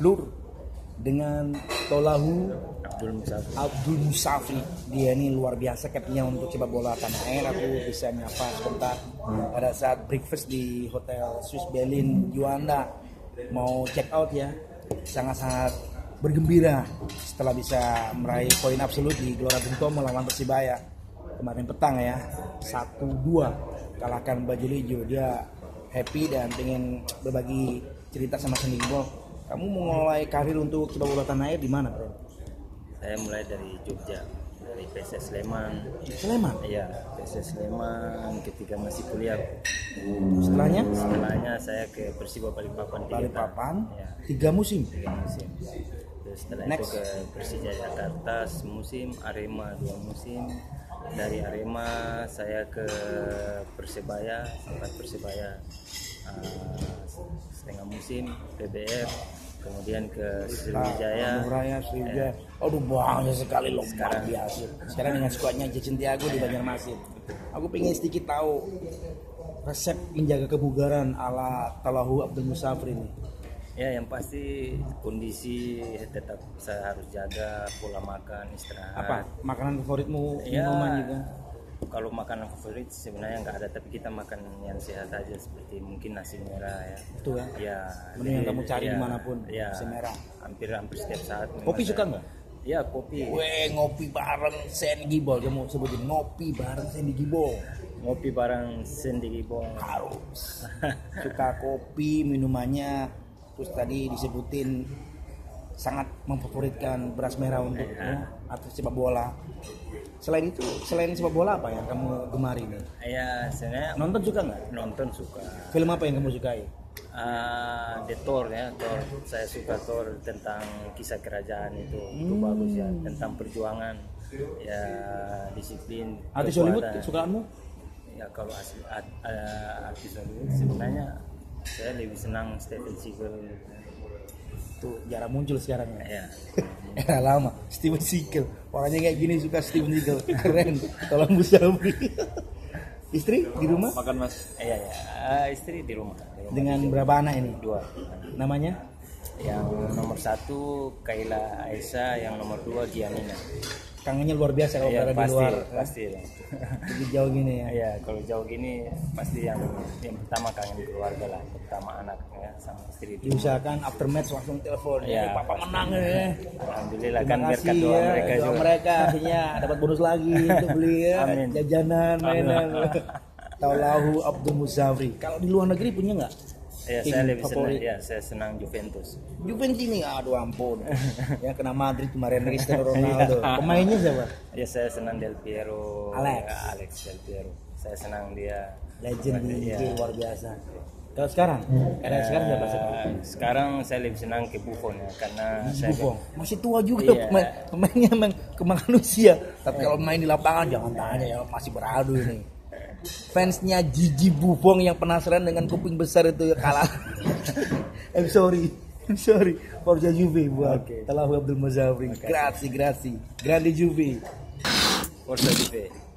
Lur dengan Tolahu Abdul Musafir Abdul Musafri dia ini luar biasa capnya untuk sepak bola tanah air. Aku bisa nyapa sebentar. Pada saat breakfast di hotel Swiss Berlin Juanda mau check out ya. Sangat-sangat bergembira setelah bisa meraih poin absolut di Gelora Bung melawan Persibaya kemarin petang ya. 1-2 kalahkan Baju Lijo. Dia happy dan pengen berbagi cerita sama Sandy Ball kamu mulai karir untuk sepak bola tanah air di mana bro? saya mulai dari Jogja dari PSS Sleman Sleman Iya, PSS Sleman ketika masih kuliah. setelahnya Setelahnya saya ke Persiba Balikpapan Balikpapan tahun. Ya, tiga musim tiga musim. Terus setelah Next. itu ke Persija Jakarta semusim, Arema dua musim. Dari Arema saya ke Persebaya, sempat Persebaya uh, setengah musim, PBR, kemudian ke Sriwijaya. Bandung Raya Sriwijaya aduh banyak sekali loh Sekarang. biasa sekarang dengan skuadnya Jason Tiago di Banjarmasin. Aku pengen sedikit tahu resep menjaga kebugaran ala Talahu Abdul Musafri ini. Ya yang pasti kondisi tetap saya harus jaga pola makan istirahat. apa? Makanan favoritmu Ya, minuman juga kalau makanan favorit sebenarnya nggak ada tapi kita makan yang sehat aja seperti mungkin nasi merah ya. itu ya Ya. Mending yang kamu cari ya, di mana pun, Ya. nasi merah. Hampir hampir setiap saat. kopi suka nggak Ya kopi. Weh ngopi bareng Sandy Gibol kamu sebutin ngopi bareng Sandy Gibol Ngopi bareng Sandy Gibong. harus suka kopi minumannya terus tadi disebutin sangat memfavoritkan beras merah untuk Iya. ya, atlet sepak bola selain itu selain sepak bola apa yang kamu gemari nih Ya sebenarnya nonton suka nggak nonton suka. film apa yang kamu sukai Ah, The Thor ya, Thor. Saya suka Thor tentang kisah kerajaan itu, itu Hmm. bagus ya, tentang perjuangan, ya disiplin. artis Hollywood kesukaanmu Ya kalau asli, art, artis Hollywood sebenarnya saya lebih senang Stephen Seagal. Tuh jarang muncul sekarang ya. Ya, era lama. Steven Seagal. Orangnya kayak gini suka Steven Seagal. Keren. Tolong Musabri istri di rumah? Makan mas. Iya ya, Ah, istri di rumah. Di rumah. dengan berapa anak ini? Dua. namanya Yang nomor satu Kaila Aisyah, yang nomor dua Gianina. kangennya luar biasa kalau Ya berada di pasti, luar pasti. lebih jauh gini ya Ya kalau jauh gini pasti yang yang pertama kangen keluarga lah, pertama anak ya sama istri diusahakan after match langsung telepon Iya, ya, papa pasti. menang ya Alhamdulillah kan berkat doa ya mereka doa juga. mereka akhirnya dapat bonus lagi untuk beli ya Amin. jajanan mainan. Taulahu Abdul Muzafri kalau di luar negeri punya nggak Ya Tim saya lebih senang, favorit. ya saya senang Juventus. Juventus ini aduh ampun yang kena Madrid kemarin Cristiano Ronaldo Iya. pemainnya siapa Ya saya senang Del Piero. Alex. Ya, Alex Del Piero. Saya senang dia. legend di Ya. Luar biasa kalau sekarang era sekarang siapa siapa Eh, sekarang saya lebih senang ke Buffon ya karena saya Buffon masih tua juga Iya. pemain pemainnya emang kemakan usia tapi kalau main di lapangan jangan tanya ya masih beradu ini fansnya Gigi Buffon yang penasaran dengan kuping besar itu ya kalah. I'm sorry. I'm sorry. Forza Juve buat Oke. Talahu Abdul Muzafri. Grazie grazie. Grande Juve. Forza Juve.